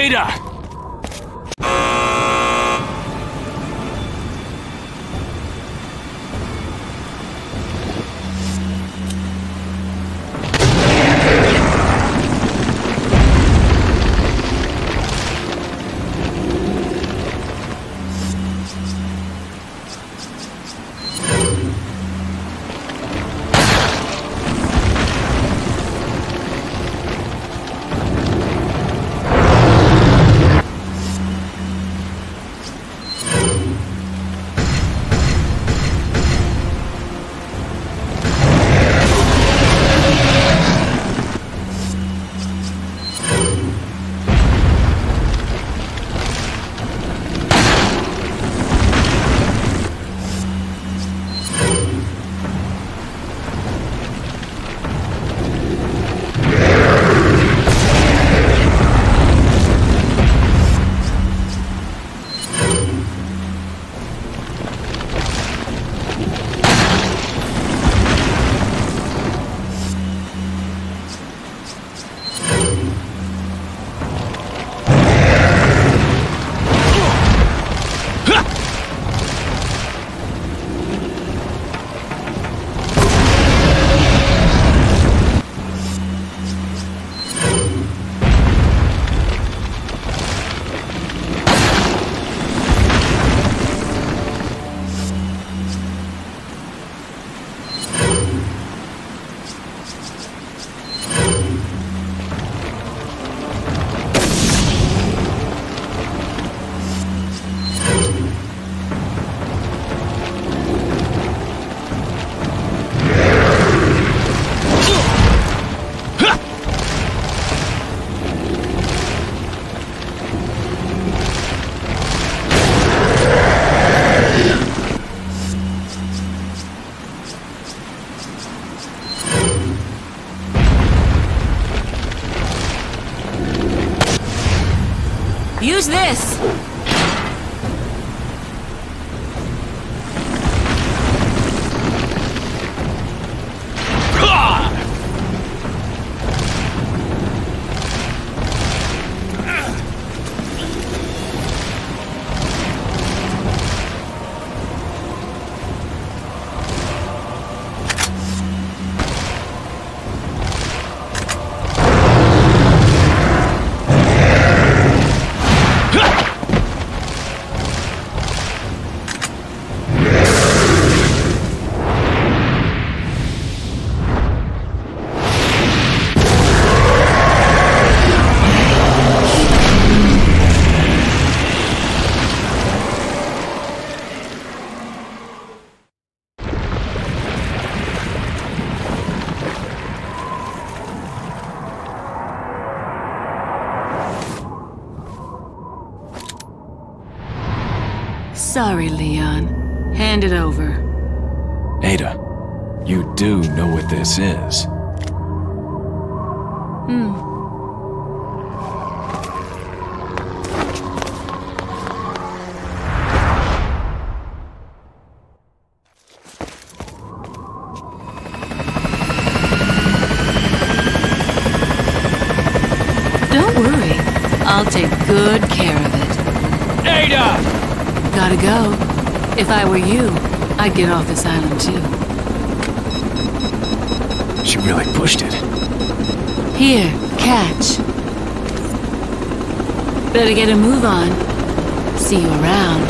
Ada! Use this! Sorry, Leon. Hand it over. Ada, you do know what this is. Hmm. Don't worry. I'll take good care of it. Ada! Gotta go. If I were you, I'd get off this island too. She really pushed it. Here, catch. Better get a move on. See you around.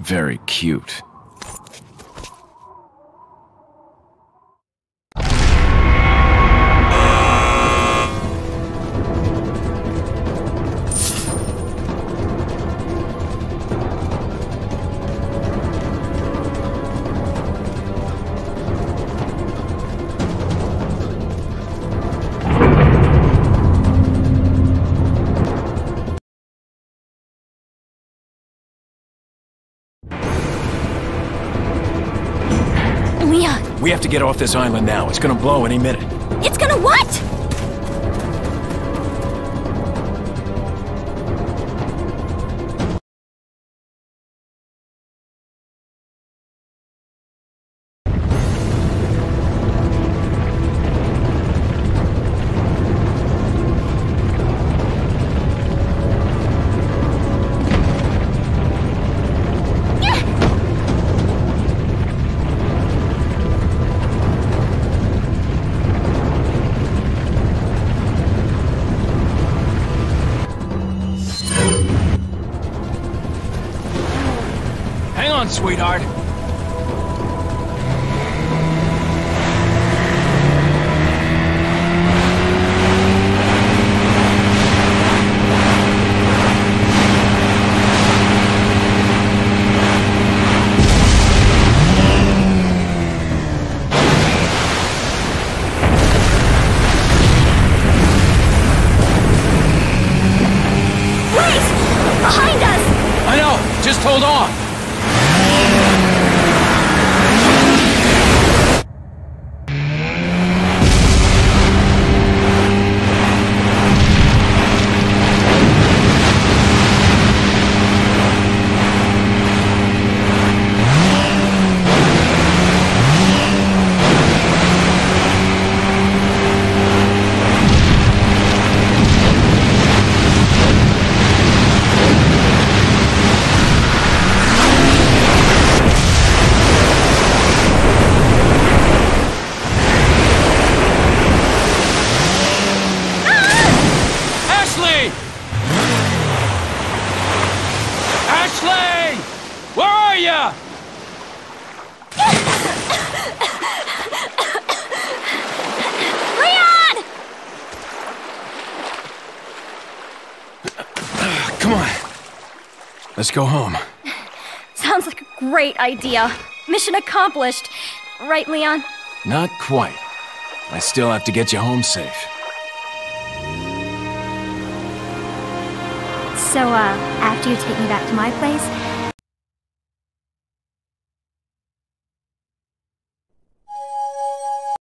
Very cute. Leon, We have to get off this island now. It's gonna blow any minute. it's gonna what? On, sweetheart. Wait! Behind us! I know! Just hold on! Where are you? Leon! Come on. Let's go home. Sounds like a great idea. Mission accomplished. Right, Leon? Not quite. I still have to get you home safe. So, uh, after you take me back to my place,